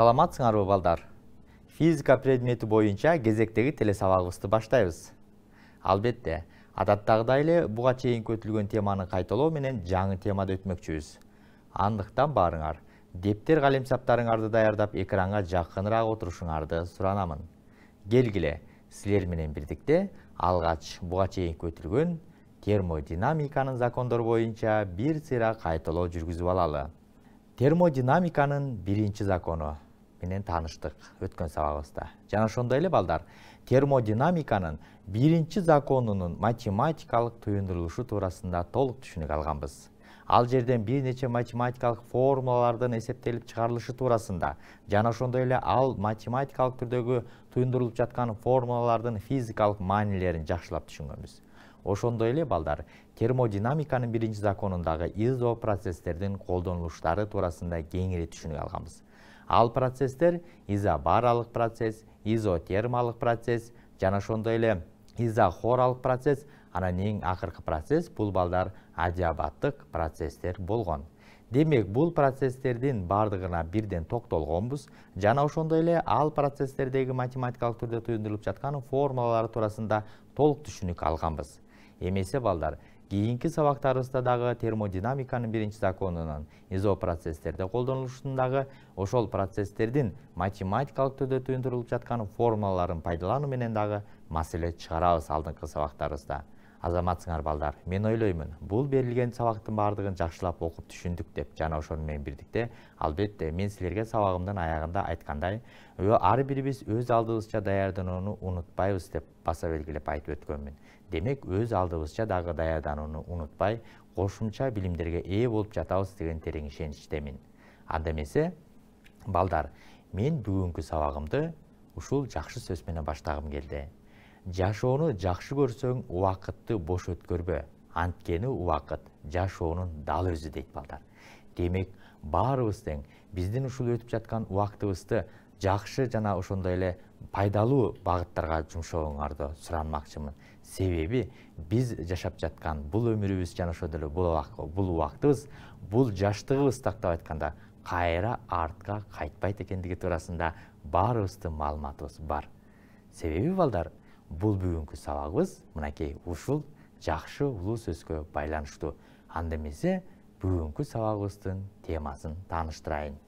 саламатсыңарбы балдар. Физика предмети боюнча кезектеги телесабагыбызды баштайбыз. Албетте адаттагыдай эле буга чейин өтүлгөн теманы кайталоо менен жаңы темада өтмөкчүбүз андыктан баарыңар дептер калемсаптарыңарды даярдап экранга жакыныраак отурушуңарды суранамын келгиле силер менен бирдикте алгач буга чейин өтүлгөн термодинамиканын закондору боюнча бир сыйра кайталоо жүргүзүп алалы. Термодинамиканын биринчи закону менен тааныштык өткөн сабагыбызда жана ошондой эле балдар термодинамиканын биринчи законунун математикалык туюндурулушу туурасында толук түшүнүк алганбыз. Ал жерден бир нече математикалык формулалардын эсептелип чыгарылышы туурасында жана ошондой эле ал математикалык түрдөгү туюндурулуп жаткан формулалардын физикалык маанилерин жакшылап түшүнгөнбүз. Ошондой эле балдар термодинамиканын биринчи законундагы изопроцесстердин колдонулуштары туурасында кеңири түшүнүк алганбыз. Ал процесстер изобаралык процесс изотермалык процесс жана ошондой эле изохоралык процесс анан эң акыркы процесс? Бул балдар адиабаттык процесстер болгон. Демек бул процесстердин баардыгына бирден токтолгонбуз жана ошондой эле ал процесстердеги математикалык түрдө туюндурулуп жаткан формулалар туурасында толук түшүнүк алганбыз. Эмесе балдар кийинки сабактарыбызда дагы термодинамиканын биринчи законунун изопроцесстерде колдонулушундагы ошол процесстердин математикалык түрдө туюндурулуп жаткан формулаларын пайдалануу менен дагы маселе чыгарабыз алдыңкы сабактарыбызда азаматсыңар балдар мен ойлоймун бул берилген сабактын баардыгын жакшылап окуп түшүндүк деп жана ошону менен бирдикте албетте мен силерге сабагымдын аягында айткандай ар бирибиз өз алдыбызча даярданууну унутпайбыз деп баса белгилеп айтып өткөнмүн. Демек өз алдыбызча дагы даярданууну унутпай кошумча билимдерге ээ болуп жатабыз деген терең ишеничтемин. Анда эмесе балдар мен бүгүнкү сабагымды ушул жакшы сөз менен баштагым келди. Жашоону жакшы көрсөң убакытты бош өткөрбө. Анткени убакыт жашоонун дал өзү дейт балдар. Демек баарыбыз тең биздин ушул өтүп жаткан убактыбызды жакшы жана ошондой эле пайдалуу багыттарга жумшооңарды суранмакчымын. Себеби биз жашап жаткан бул өмүрүбүз жана ошондой эле бул убактыбыз бул жаштыгыбыз тактап айтканда кайра артка кайтпайт экендиги туурасында баарыбыздын маалыматыбыз бар. Себеби балдар бул бүгүнкү сабагыбыз мынакей ушул жакшы улуу сөзгө байланыштуу. Анда эмесе бүгүнкү сабагыбыздын темасын тааныштырайын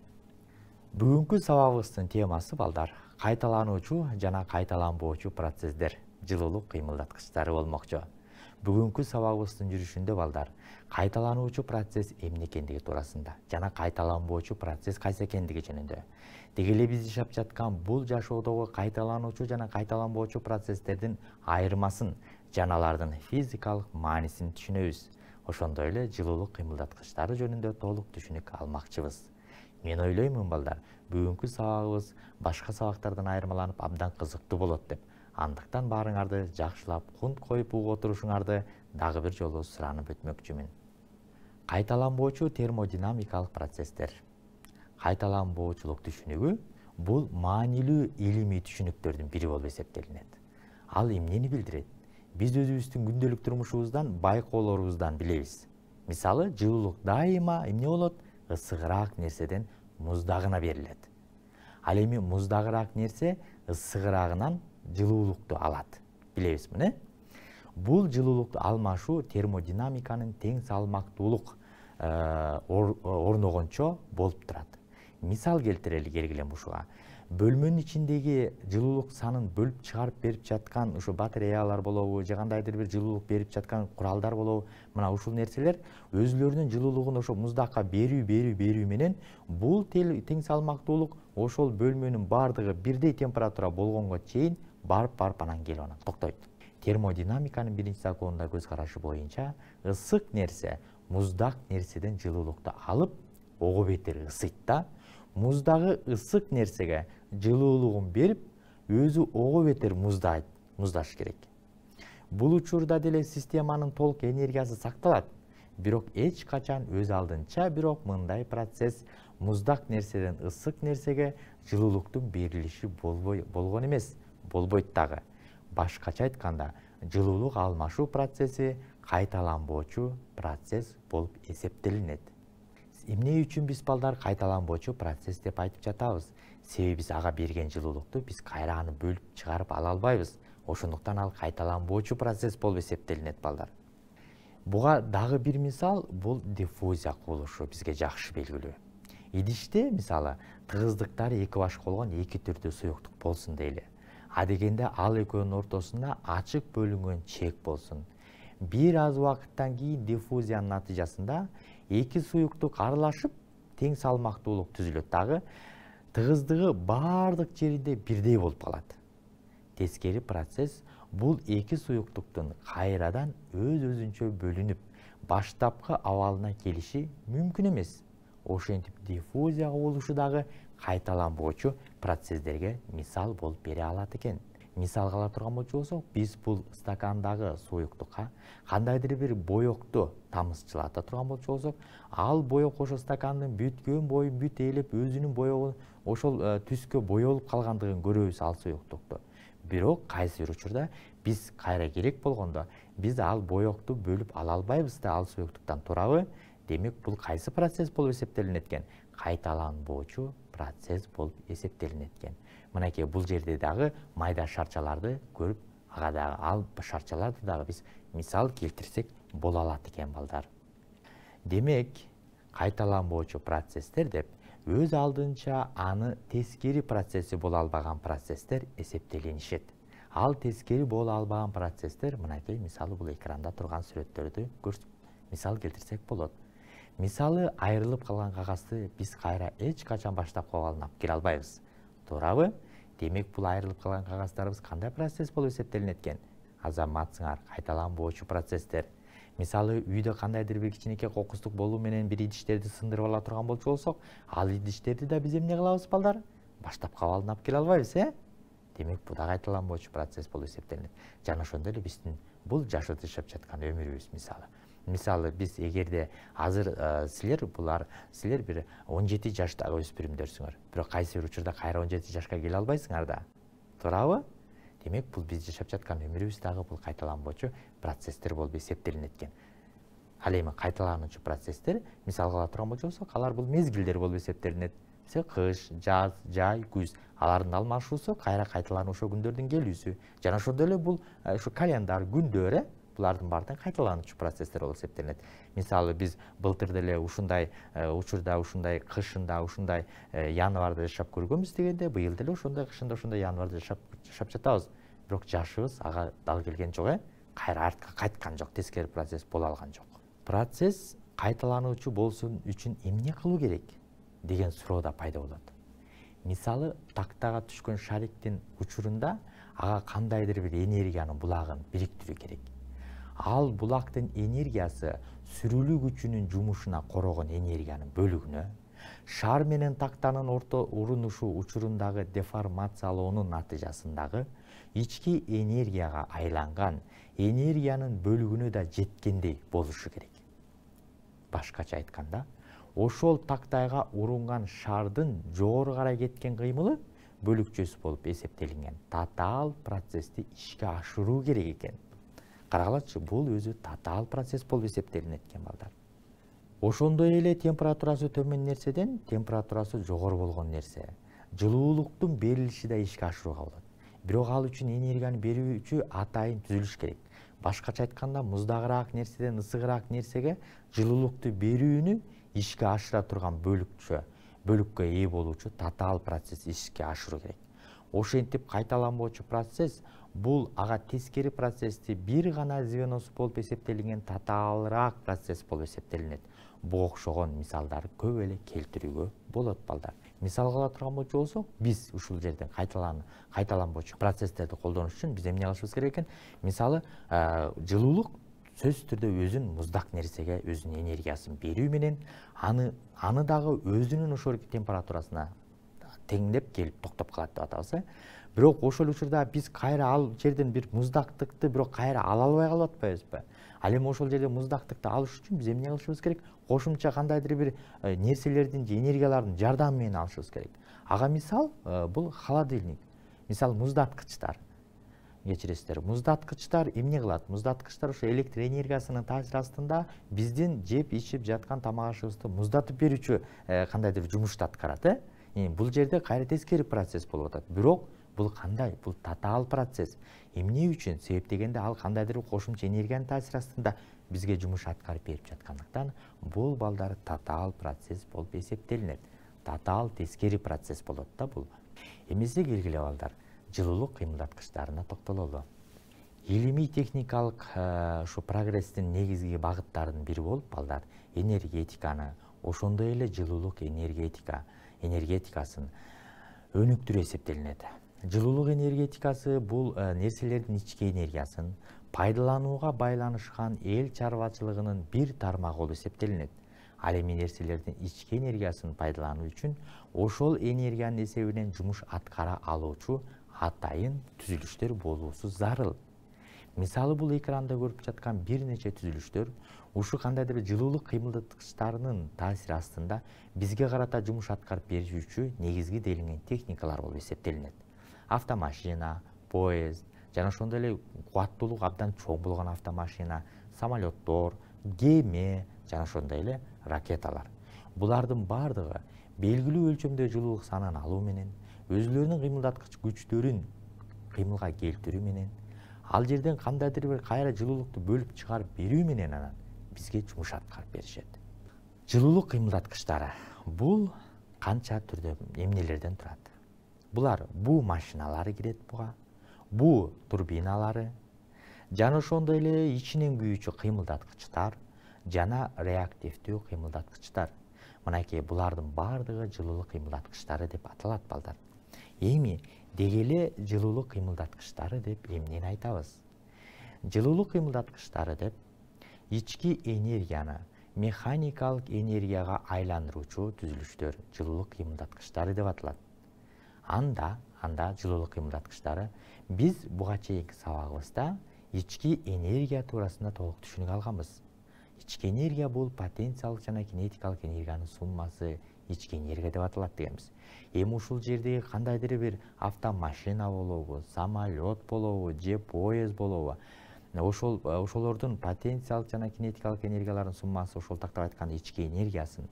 бүгүнкү сабагыбыздын темасы балдар. Кайталануучу жана кайталанбоочу процесстер. Жылуулук кыймылдаткычтары болмокчу бүгүнкү сабагыбыздын жүрүшүндө балдар. Кайталануучу процесс эмне экендиги туурасында жана кайталанбоочу процесс кайсы экендиги жөнүндө деги эле биз жашап жаткан бул жашоодогу кайталануучу жана кайталанбоочу процесстердин айырмасын жана алардын физикалык маанисин түшүнөбүз ошондой эле жылуулук кыймылдаткычтары жөнүндө толук түшүнүк алмакчыбыз. Мен ойлоймун балдар бүгүнкү сабагыбыз башка сабактардан айырмаланып абдан кызыктуу болот деп. Андыктан баарыңарды жакшылап кунт коюп угуп отурушуңарды дагы бир жолу суранып өтмөкчүмүн кайталанбоочу термодинамикалык процесстер кайталанбоочулук түшүнүгү бул маанилүү илимий түшүнүктөрдүн бири болуп эсептелинет ал эмнени билдирет биз өзүбүздүн күндөлүк турмушубуздан байкоолорубуздан билебиз мисалы жылуулук дайыма эмне болот ысыгыраак нерседен муздагына берилет ал эми муздагыраак нерсе ысыгыраагынан жылуулукту алат билебиз мына бул жылуулукту алмашуу термодинамиканын тең салмактуулук э, орногончо болуп турат мисал келтирели келгиле ушуга бөлмөнүн ичиндеги жылуулук санын бөлүп чыгарып берип жаткан ушу батареялар болобу же кандайдыр бир жылуулук берип жаткан куралдар болобу мына ушул нерселер өзүлөрүнүн жылуулугун ошо муздакка берүү берүү берүү менен бул тең салмактуулук ошол бөлмөнүн баардыгы бирдей температура болгонго чейин барып барып анан келип анан токтойт. Термодинамиканын биринчи законунда көз карашы боюнча ысык нерсе муздак нерседен жылуулукту алып ого бетер ысыйт да муздагы ысык нерсеге жылуулугун берип өзү ого бетер муздайт муздашы керек. Бул учурда деле системанын толук энергиясы сакталат. Бирок эч качан өз алдынча бирок мындай процесс муздак нерседен ысык нерсеге жылуулуктун берилиши болгон эмес болбойт дагы. Башкача айтканда жылуулук алмашуу процесси кайталанбоочу процесс болуп эсептелинет. Эмне үчүн биз балдар кайталанбоочу процесс деп айтып жатабыз? Себеби биз ага берген жылуулукту биз кайра аны бөлүп чыгарып ала албайбыз ошондуктан ал кайталанбоочу процесс болуп эсептелинет балдар. Буга дагы бир мисал бул диффузия кубулушу бизге жакшы белгилүү. Идиште мисалы тыгыздыктары эки башка болгон эки түрдүү суюктук болсун дейли. Адегенде ал экөөнүн ортосунда ачык бөлүнгөн чек болсун. Бир аз убакыттан кийин диффузиянын натыйжасында эки суюктук аралашып тең салмактуулук түзүлөт. Дагы тыгыздыгы баардык жеринде бирдей болуп калат тескери процесс бул эки суюктуктун кайрадан өз өзүнчө бөлүнүп баштапкы абалына келиши мүмкүн эмес ошентип диффузия кубулушу дагы кайталанбоочу процесстерге мисал болуп бере алат экен мисалга ала турган болсок биз бул стакандагы суюктукка кандайдыр бир боекту тамызчылата турган болсок ал боек ошол стакандын бүткөн боюн бүт ээлеп өзүнүн боегу ошол э, түскө боелуп калгандыгын көрөбүз ал суюктукту бирок кайсы бир учурда биз кайра керек болгондо биз ал боекту бөлүп ала албайбыз да ал суюктуктан туурабы демек бул кайсы процесс болуп эсептелинет экен? Кайталанбоочу процесс болуп эсептелинет экен мынакей бул жерде дагы майда шарчаларды көрүп ага дагы ал шарчаларды дагы биз мисал келтирсек боло алат экен балдар. Демек кайталанбоочу процесстер деп өз алдынча аны тескери процесси боло албаган процесстер эсептелинишет ал тескери боло албаган процесстер мынакей мисалы бул экранда турган сүрөттөрдү мисал келтирсек болот мисалы айрылып калган кагазды биз кайра эч качан баштапкы абалына алып келе албайбыз. Туурабы демек бул айрылып калган кагаздарыбыз кандай процесс болуп эсептелинет экен азаматсыңар кайталанбоочу процесстер? Мисалы үйдө кандайдыр бир кичинекей кокустук болуу менен бир идиштерди сындырып ала турган болсок ал идиштерди да биз эмне кылабыз балдар? Баштапкы абалына алып келе албайбыз э? Демек бул да кайталанбоочу процесс болуп эсептелинет. Жана ошондой эле биздин бул жашап жаткан өмүрүбүз мисалы мисалы биз эгерде азыр э, силер булар силер бир он жети жаштагы өспүрүмдөрсүңөр бирок кайсы бир учурда кайра он жети жашка келе албайсыңар да. Туурабы демек бул биз жашап жаткан өмүрүбүз дагы бул кайталанбоочу процесстер болуп эсептелинет экен ал эми кайталануучу процесстер мисалга ала турган болсок алар бул мезгилдер болуп эсептелинет кыш жаз жай күз. Алардын алмашуусу кайра кайталанып ошол күндөрдүн келүүсү жана ошондой эле бул ушу календарь күндөр э булардын баардыгы кайталануучу процесстер болуп эсептелинет мисалы биз былтыр деле ушундай э, учурда ушундай кышында ушундай э, январда жашап көргөнбүз дегенде быйыл деле ошондой кышында ошондой январда жашап жашап жатабыз. Бирок жашыбыз ага дал келген жок э? Кайра артка кайткан жок тескери процесс боло алган жок. Процесс кайталануучу болсун үчүн эмне кылуу керек деген суроо да пайда болот. Мисалы тактага түшкөн шариктин учурунда ага кандайдыр бир энергиянын булагын бириктирүү керек. Ал булактын энергиясы сүрүлүү күчүнүн жумушуна корогон энергиянын бөлүгүнө шар менен тактанын орто урунушу учурундагы деформациялоонун натыйжасындагы ички энергияга айланган энергиянын бөлүгүнө да жеткендей болушу керек. Башкача айтканда ошол тактайга урунган шардын жогору карай кеткен кыймылы бөлүкчөсү болуп эсептелинген татаал процессти ишке ашыруу керек экен карагалачы бул өзү татаал процесс болуп эсептелинет экен балдар. Ошондой эле температурасы төмөн нерседен температурасы жогору болгон нерсе. Жылуулуктун берилиши да ишке ашырууга болот. Бирок ал үчүн энергияны берүүчү атайын түзүлүш керек. Башкача айтканда муздагыраак нерседен ысыгыраак нерсеге жылуулукту берүүнү ишке ашыра турган бөлүкчө бөлүккө ээ болуучу татаал процесс ишке ашыруу керек. Ошентип кайталанбоочу процесс бул ага тескери процессти бир гана звеносу болуп эсептелинген татаалыраак процесс болуп эсептелинет буга окшогон мисалдарды көп эле келтирүүгө болот балдар мисалга ала турган болсок биз ушул жерден кайталан кайталанбоочу процесстерди колдонуш үчүн биз эмне кылышыбыз керек экен мисалы жылуулук сөзсүз түрдө өзүн муздак нерсеге өзүнүн энергиясын берүү менен аны аны дагы өзүнүн ошол температурасына теңдеп келип токтоп калат деп атабыз э бирок ошол учурда биз кайра ал жерден бир муздактыкты бирок кайра ала албай калып атпайбызбы ал эми ошол жерде муздактыкты алыш үчүн биз эмне кылышыбыз керек? Кошумча кандайдыр бир э, нерселердин же энергиялардын жардамы менен алышыбыз керек. Ага мисал э, бул холодильник. Мисалы муздаткычтар кечиресиздер муздаткычтар эмне кылат? Муздаткычтар ошо электр энергиясынын таасири астында биздин жеп ичип жаткан тамак ашыбызды муздатып берүүчү э, кандайдыр бир жумушту аткарат э бул жерде кайра тескери процесс болуп атат. Бирок бул кандай бул татаал процесс. Эмне үчүн себеп дегенде ал кандайдыр бир кошумча энергиянын таасири астында бизге жумуш аткарып берип жаткандыктан бул балдар татаал процесс болуп эсептелинет татаал тескери процесс болот да бул эмесе келгиле балдар жылуулук кыймылдаткычтарына токтололу илимий техникалык ушу э, прогресстин негизги багыттарынын бири болуп балдар энергетиканы ошондой эле жылуулук энергетика энергетикасын өнүктүрүү эсептелинет. Жылуулук энергетикасы бул нерселердин ички энергиясын пайдаланууга байланышкан эл чарбачылыгынын бир тармагы болуп эсептелинет ал эми нерселердин ички энергиясын пайдалануу үчүн ошол энергиянын эсебинен жумуш аткара алуучу атайын түзүлүштөр болуусу зарыл. Мисалы бул экранда көрүп жаткан бир нече түзүлүштөр ушу кандайдыр бир жылуулук кыймылдаткычтарынын таасири астында бизге карата жумуш аткарып берүүчү негизги делинген техникалар болуп эсептелинет автомашина поезд жана ошондой эле кубаттуулугу абдан чоң болгон автомашина самолеттор кеме жана ошондой эле ракеталар. Булардын баардыгы белгилүү өлчөмдө жылуулук санын алуу менен өзүлөрүнүн кыймылдаткыч күчтөрүн кыймылга келтирүү менен ал жерден кандайдыр бир кайра жылуулукту бөлүп чыгарып берүү менен анан бизге жумуш аткарып беришет. Жылуулук кыймылдаткычтары бул канча түрдө эмнелерден турат булар буу машиналары кирет буга буу турбиналары жана ошондой эле ичинен күйүүчү кыймылдаткычтар жана реактивдүү кыймылдаткычтар мынакей булардын баардыгы жылуулук кыймылдаткычтары деп аталат балдар эми деги эле жылуулук кыймылдаткычтары деп эмнени айтабыз жылуулук кыймылдаткычтары деп ички энергияны механикалык энергияга айландыруучу түзүлүштөр жылуулук кыймылдаткычтары деп аталат анда анда жылуулук кыймылдаткычтары биз буга чейинки сабагыбызда ички энергия туурасында толук түшүнүк алганбыз ички энергия бул потенциалдык жана кинетикалык энергиянын суммасы ички энергия деп аталат дегенбиз эми ушул жердеги кандайдыр бир автомашина болобу самолет болобу же поезд болобу. Ошол ошолордун потенциалдык жана кинетикалык энергияларынын суммасы ошол тактап айтканда ички энергиясын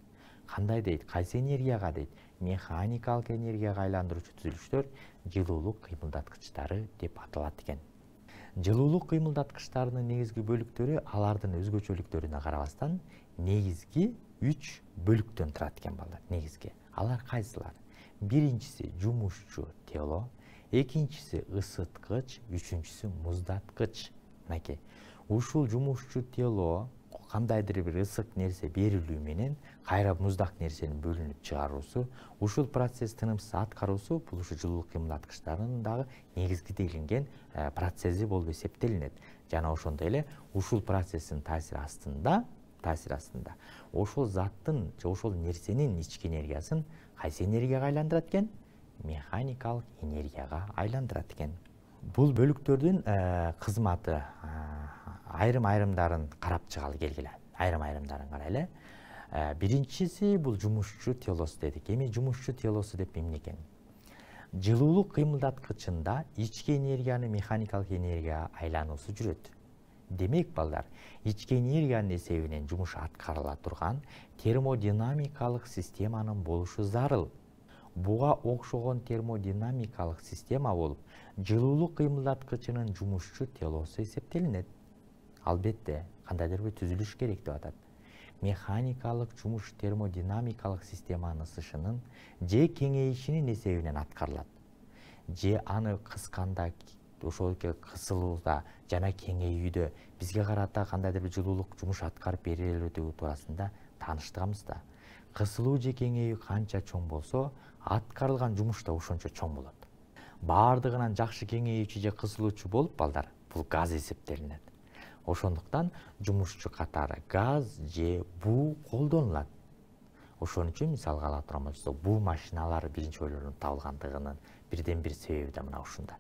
кандай дейт кайсы энергияга дейт механикалык энергияга айландыруучу түзүлүштөр жылуулук кыймылдаткычтары деп аталат экен жылуулук кыймылдаткычтарынын негизги бөлүктөрү алардын өзгөчөлүктөрүнө карабастан негизги үч бөлүктөн турат экен балдар негизги алар кайсылар биринчиси жумушчу тело экинчиси ысыткыч үчүнчүсү муздаткыч мынакей ушул жумушчу тело кандайдыр бир ысык нерсе берилүү менен кайра муздак нерсенин бөлүнүп чыгаруусу ушул процесс тынымсыз аткаруусу бул ушу жылуулук кыймылдаткычтарынын дагы негизги делинген э, процесси болуп эсептелинет жана ошондой эле ушул процесстин таасири астында таасири астында ошол заттын же ошол нерсенин ички энергиясын кайсы энергияга айландырат экен? Механикалык энергияга айландырат экен. Бул бөлүктөрдүн э, кызматы айрым айрымдарын карап чыгалы келгиле айрым айрымдарын карайлы биринчиси бул жумушчу телосу дедик эми жумушчу телосу деп эмне экен жылуулук кыймылдаткычында ички энергияны механикалык энергияга айлануусу жүрөт демек балдар ички энергиянын эсебинен жумуш аткарыла турган термодинамикалык системанын болушу зарыл буга окшогон термодинамикалык система болуп жылуулук кыймылдаткычынын жумушчу телосу эсептелинет албетте кандайдыр бир түзүлүш керек деп атат. Механикалык жумуш термодинамикалык системанын ысышынын же кеңейишинин эсебинен аткарылат. Же аны кысканда ошол кысылууда жана кеңейүүдө бизге карата кандайдыр бир жылуулук жумуш аткарып берилүүдүгү туурасында тааныштыгабыз да. Кысылуу же кеңейүү канча чоң болсо аткарылган жумуш да ошончо чоң болот. Баардыгынан жакшы кеңейүүчү же кысылуучу болуп балдар бул газ эсептелинет ошондуктан жумушчу катары газ же буу колдонулат ошон үчүн мисалга ала турган болсок буу машиналар биринчи ойлонуп табылгандыгынын бирден бир себеби да мына ушунда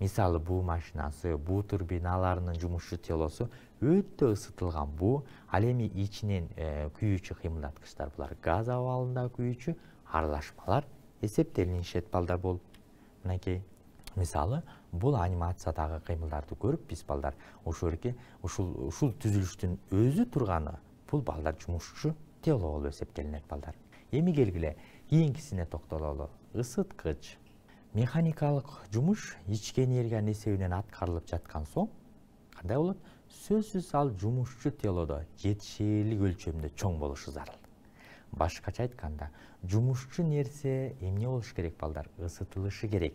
мисалы буу машинасы буу турбиналарынын жумушчу телосу өтө ысытылган буу ал эми ичинен күйүүчү кыймылдаткычтар булар газ абалында күйүүчү аралашмалар эсептелинишет балдар болуп мынакей мисалы бул анимациядагы кыймылдарды көрүп биз балдар ошол жерге ушул ушул түзүлүштүн өзү турганы бул балдар жумушчу тело болуп эсептелинет балдар. Эми келгиле кийинкисине токтололу ысыткыч. Механикалык жумуш ички энергиянын эсебинен аткарылып жаткан соң кандай болот? Сөзсүз ал жумушчу телодо жетишээлик өлчөмдө чоң болушу зарыл. Башкача айтканда жумушчу нерсе эмне болуш керек балдар? Ысытылышы керек.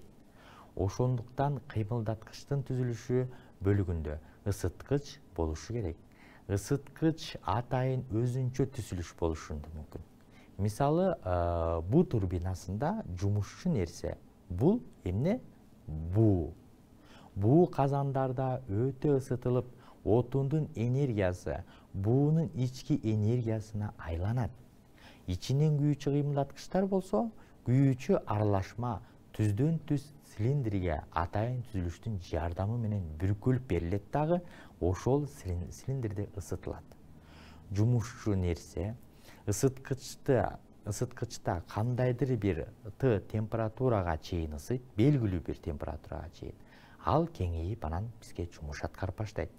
Ошондуктан кыймылдаткычтын түзүлүшү бөлүгүндө ысыткыч болушу керек. Ысыткыч атайын өзүнчө түзүлүш болушу мүмкүн. Мисалы буу турбинасында жумушчу нерсе бул эмне? Буу буу казандарда өтө ысытылып отундун энергиясы буунун ички энергиясына айланат. Ичинен күйүүчү кыймылдаткычтар болсо күйүүчү аралашма түздөн түз цилиндрге атайын түзүлүштүн жардамы менен бүркүлүп берилет дагы ошол цилиндрде ысытылат жумушчу нерсе ысыткычты ысыткычта кандайдыр бир т температурага чейин ысыйт белгилүү бир температурага чейин ал кеңейип анан бизге жумуш аткарып баштайт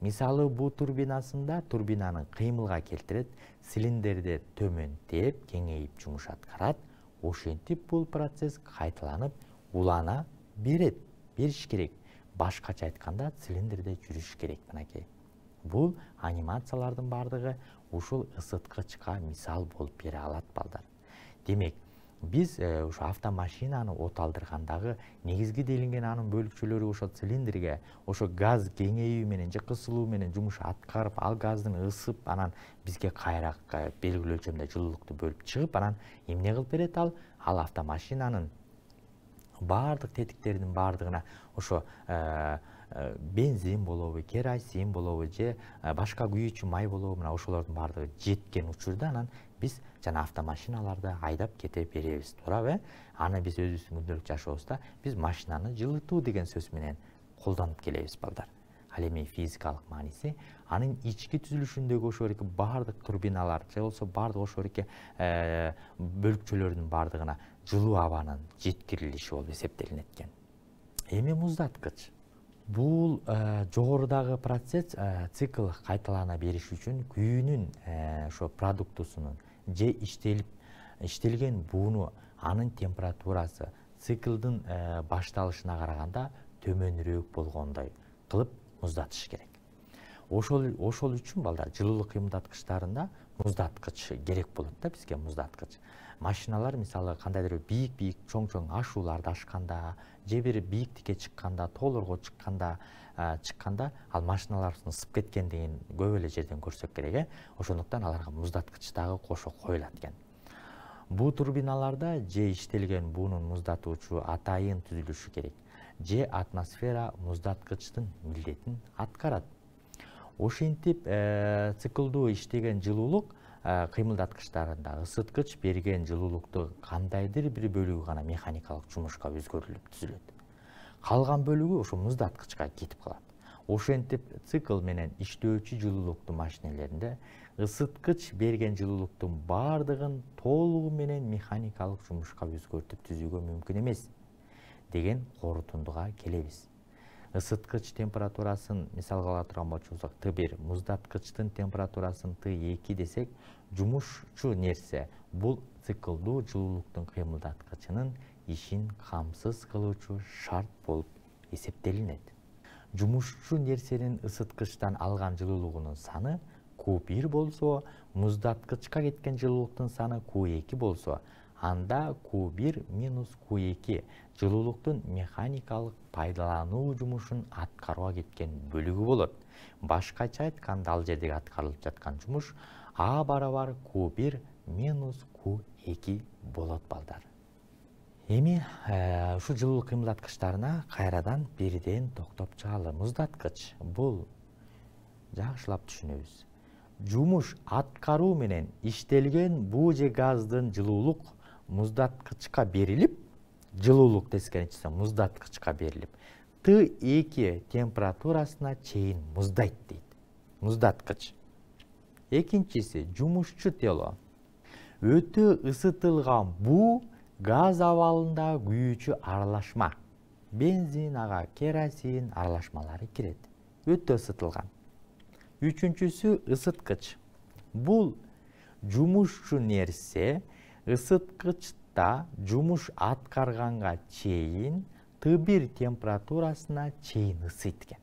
мисалы буу турбинасында турбинаны кыймылга келтирет цилиндрди төмөнтеп кеңейип жумуш аткарат ошентип бул процесс кайталанып улана берет бериш керек башкача айтканда цилиндрде жүрүш керек мынакей бул анимациялардын баардыгы ушул ысыткычка мисал болуп бере алат балдар демек биз ушу э, автомашинаны оталдыргандагы негизги делинген анын бөлүкчөлөрү ошол цилиндрге ошо газ кеңейүү менен же кысылуу менен жумуш аткарып ал газдын ысып анан бизге кайра белгилүү өлчөмдө жылуулукту бөлүп чыгып анан эмне кылып берет ал? Ал автомашинанын баардык тетиктеринин баардыгына ошо э, э, бензин болобу керосин болобу же башка күйүүчү май болобу мына ошолордун баардыгы жеткен учурда анан биз жана автомашиналарды айдап кете беребиз туурабы э аны биз өзүбүздүн күндөлүк жашообузда биз машинаны жылытуу деген сөз менен колдонуп келебиз балдар. Ал эми физикалык мааниси анын ички түзүлүшүндөгү ошол эки баардык турбиналар же болбосо баардык ошол эки э, бөлүкчөлөрдүн баардыгына жылуу абанын жеткирилиши болуп эсептелинет экен эми муздаткыч. Бул э, жогорудагы процесс э, цикл кайталана бериш үчүн күйүүнүн ошо продуктусунун же иштелип иштелген бууну анын температурасы циклдын э, башталышына караганда төмөнүрөөк болгондой кылып муздатыш керек. Ошол ошол үчүн балдар жылуулук кыймылдаткычтарында муздаткыч керек болот да бизге муздаткыч. Машиналар мисалы кандайдыр бир бийик бийик чоң чоң ашууларды ашканда же бир бийиктикке чыкканда тоолорго чыкканда чыкканда ал машиналарыбыздын ысып кеткендигин көп эле жерден көрсөк керек э? Ошондуктан аларга муздаткыч дагы кошо коюлат экен. Буу турбиналарда же иштелген буунун муздатуучу атайын түзүлүшү керек же атмосфера муздаткычтын милдетин аткарат. Ошентип э, циклдуу иштеген жылуулук кыймылдаткычтарында ысыткыч берген жылуулукту кандайдыр бир бөлүгү гана механикалык жумушка өзгөрүлүп түзүлөт калган бөлүгү ошо муздаткычка кетип калат ошентип цикл менен иштөөчү жылуулуктун машинелеринде ысыткыч берген жылуулуктун баардыгын толугу менен механикалык жумушка өзгөртүп түзүүгө мүмкүн эмес деген корутундуга келебиз ысыткыч температурасын мисалга ала турган болсок т бир муздаткычтын температурасын т эки десек жумушчу нерсе бул циклдуу жылуулуктун кыймылдаткычынын ишин камсыз кылуучу шарт болуп эсептелинет. Жумушчу нерсенин ысыткычтан алган жылуулугунун саны q бир болсо муздаткычка кеткен жылуулуктун саны q эки болсо анда q бир минус q эки жылуулуктун механикалык пайдалануу жумушун аткарууга кеткен бөлүгү болот. Башкача айтканда ал жердеги аткарылып жаткан жумуш а барабар q бир минус q эки болот балдар. Эми э, ушул жылуулук кыймылдаткычтарына кайрадан бирден токтоп чыгалы муздаткыч бул жакшылап түшүнөбүз. Жумуш аткаруу менен иштелген буу же газдын жылуулук муздаткычка берилип жылуулук тескерисинче муздаткычка берилип т эки температурасына чейин муздайт дейт. Муздаткыч. Экинчиси жумушчу тело. Өтө ысытылган буу газ абалында күйүүчү аралашма. Бензин ага керосин аралашмалары кирет. Өтө ысытылган. Үчүнчүсү ысыткыч. Бул жумушчу нерсе ысыткычта жумуш аткарганга чейин т бир температурасына чейин ысыйт экен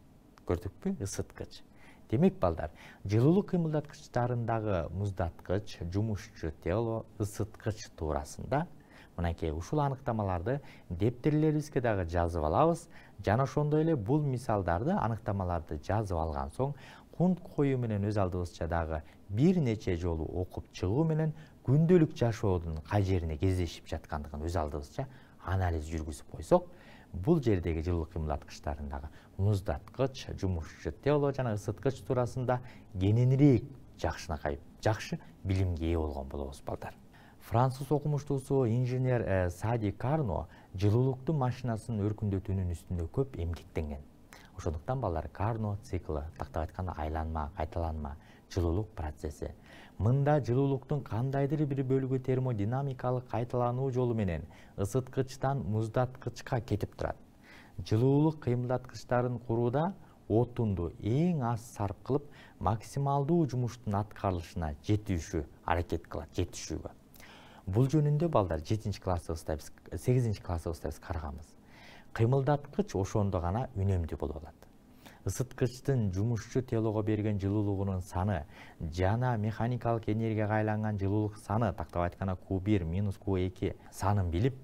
көрдүкпү ысыткыч демек балдар жылуулук кыймылдаткычтарындагы муздаткыч жумушчу тело ысыткыч туурасында мынакей ушул аныктамаларды дептерлерибизге дагы жазып алабыз. Жана ошондой эле бул мисалдарды аныктамаларды жазып алган соң кунт коюу менен өз алдыбызча дагы бир нече жолу окуп чыгуу менен күндөлүк жашоодун кай жерине кездешип жаткандыгын өз алдыбызча анализ жүргүзүп койсок бул жердеги жылуулук кыймылдаткычтарындагы муздаткыч жумушчу тело жана ысыткыч туурасында кененирээк жакшынакай жакшы билимге ээ болгон болобуз балдар француз окумуштуусу инженер э, сади карно жылуулуктун машинасын өркүндөтүүнүн үстүндө көп эмгектенген ошондуктан балдар карно циклы тактап айтканда айланма кайталанма жылуулук процесси мында жылуулуктун кандайдыр бир бөлүгү термодинамикалык кайталануу жолу менен ысыткычтан муздаткычка кетип турат. Жылуулук кыймылдаткычтарын курууда отунду эң аз сарп кылып максималдуу жумуштун аткарылышына жетүүшү аракет кылат жетишүүгө. Бул жөнүндө балдар жетинчи классыбызда биз сегизинчи классыбызда биз караганбыз кыймылдаткыч ошондо гана үнөмдүү боло алат ысыткычтын жумушчу телого берген жылуулугунун саны жана механикалык энергияга айланган жылуулук саны тактап айтканда q бир минус q эки санын билип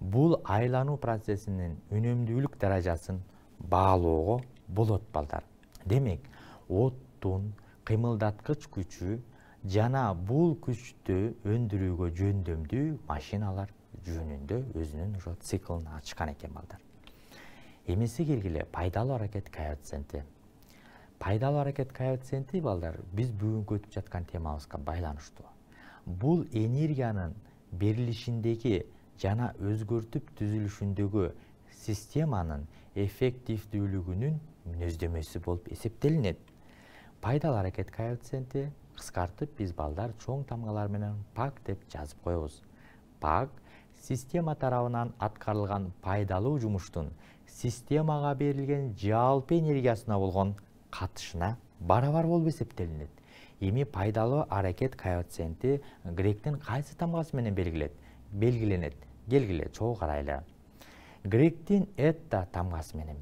бул айлануу процессинин үнөмдүүлүк даражасын баалоого болот балдар. Демек оттун кыймылдаткыч күчү жана бул күчтү өндүрүүгө жөндөмдүү машиналар жөнүндө өзүнүн ошо циклын ачкан экен балдар. Эмесе келгиле пайдалуу аракет коэффициенти пайдалуу аракет коэффициенти балдар биз бүгүнкү өтүп жаткан темабызга байланыштуу бул энергиянын берилишиндеги жана өзгөртүп түзүлүшүндөгү системанын эффективдүүлүгүнүн мүнөздөмөсү болуп эсептелинет пайдалуу аракет коэффициенти кыскартып биз балдар чоң тамгалар менен пак деп жазып коебуз пак система тарабынан аткарылган пайдалуу жумуштун системага берилген жалпы энергиясына болгон катышына барабар болуп эсептелинет эми пайдалуу аракет коэффициенти гректин кайсы тамгасы менен белгиленет белгиленет келгиле чогуу карайлы гректин эта тамгасы менен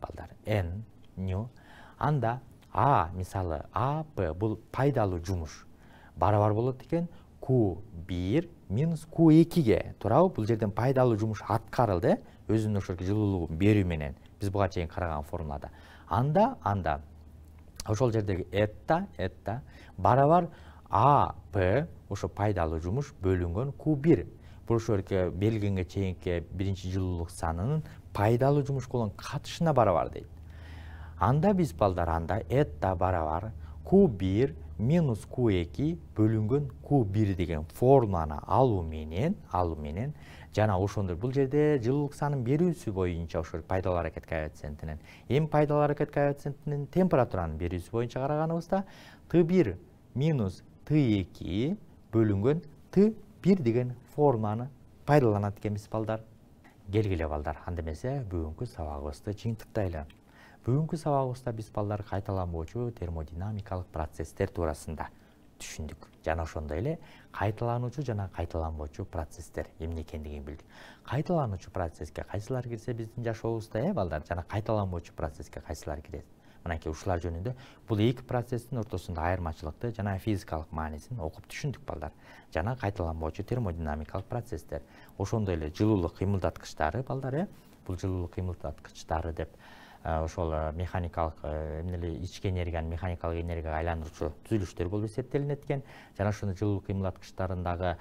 балдар. Н ню. Анда а мисалы п бул пайдалуу жумуш барабар болот экен q бир минус q экиге туурабы бул жерден пайдалуу жумуш аткарылды өзүнүн ошол жылуулугун берүү менен биз буга чейин караган формулада. Анда анда. Ошол жердеги эта эта барабар а п ошо пайдалуу жумуш бөлүнгөн q бир бул ошо берилгенге чейинки биринчи жылуулук санынын пайдалуу жумушка болгон катышына барабар дейт анда биз балдар анда эта барабар q бир минус q эки бөлүнгөн q бир деген формуланы алуу менен алуу менен жана ошондой бул жерде жылуулук санын берүүсү боюнча ошол пайдалуу аракет коэффициентинин эми пайдалуу аракет коэффициентинин температуранын берүүсү боюнча караганыбызда т бир минус т эки бөлүнгөн т бир деген формуланы пайдаланат экенбиз балдар. Келгиле балдар анда эмесе бүгүнкү сабагыбызды жыйынтыктайлы. Бүгүнкү сабагыбызда биз балдар кайталанбоочу термодинамикалык процесстер туурасында түшүндүк жана ошондой эле кайталануучу жана кайталанбоочу процесстер эмне экендигин билдик. Кайталануучу процесске кайсылар кирсе биздин жашообузда э балдар? Жана кайталанбоочу процесске кайсылар кирет? Мынакей ушулар жөнүндө бул эки процесстин ортосунда айырмачылыкты жана физикалык маанисин окуп түшүндүк балдар. Жана кайталанбоочу термодинамикалык процесстер ошондой эле жылуулук кыймылдаткычтары балдар э бул жылуулук кыймылдаткычтары деп ошол механикалык эмне эле ички энергияны механикалык энергияга айландыруучу түзүлүштөр болуп эсептелинет экен. Жана ошондой жылуулук кыймылдаткычтарындагы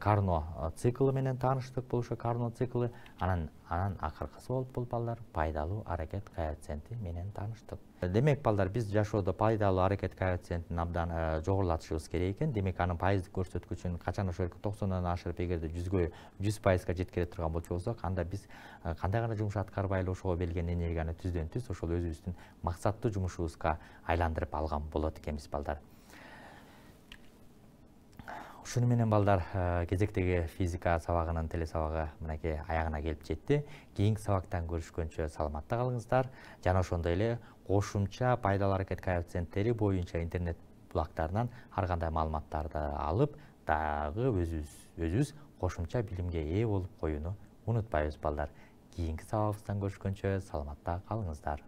карно циклы менен тааныштык бул ошо карно циклы анан анан акыркысы болуп бул балдар пайдалуу аракет коэффициенти менен тааныштык демек балдар биз жашоодо пайдалуу аракет коэффициентин абдан э, жогорулатышыбыз керек экен. Демек анын пайыздык көрсөткүчүн качан ошол токсондон ашырып эгерде жүзгө жүз пайызга жеткире турган болсок анда биз э, кандай гана жумуш аткарбай эле ошого берилген энергияны түздөн түз ошол өзүбүздүн максаттуу жумушубузга айландырып алган болот экенбиз балдар. Ушуну менен балдар кезектеги физика сабагынын телесабагы мынакей аягына келип жетти. Кийинки сабактан көрүшкөнчө саламатта калыңыздар. Жана ошондой эле кошумча пайдалуу аракет коэффициенттери боюнча интернет булактарынан ар кандай маалыматтарды алып дагы өзүбүз өзүбүз кошумча билимге ээ болуп коюуну унутпайбыз балдар. Кийинки сабагыбыздан көрүшкөнчө саламатта калыңыздар